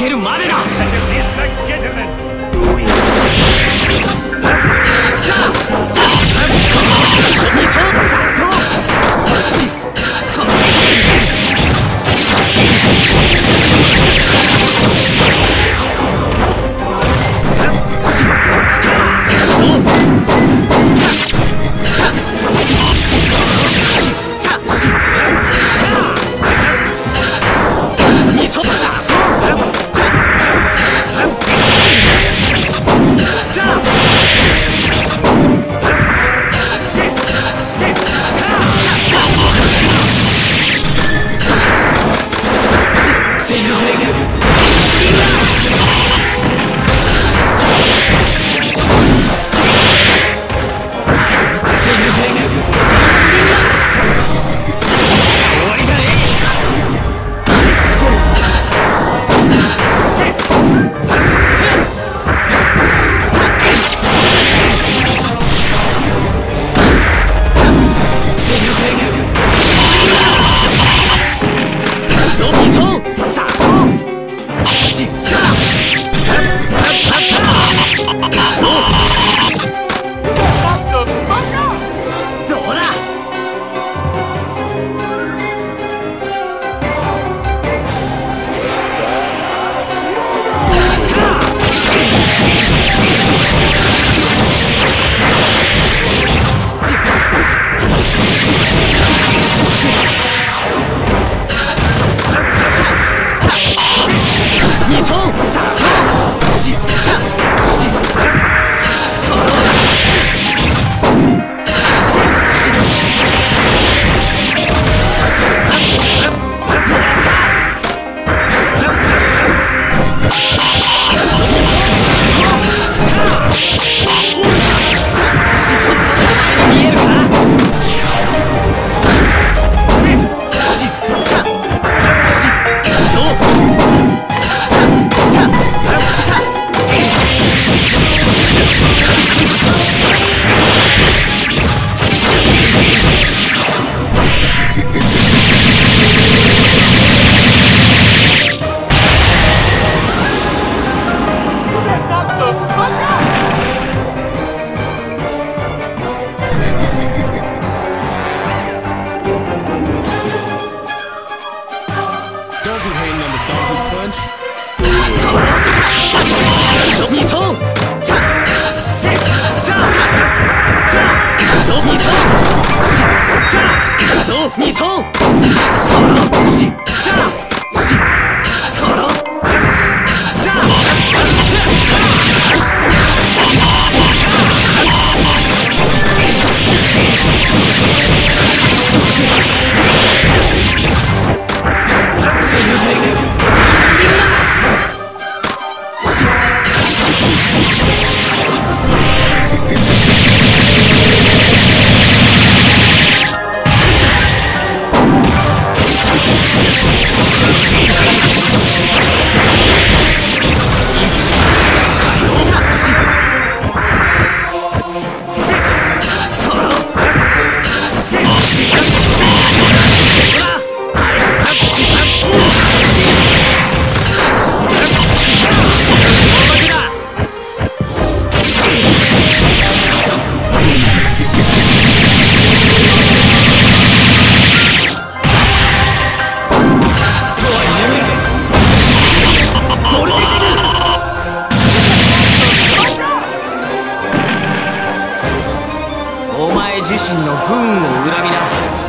けるまでだ お前自身の不運を恨みな。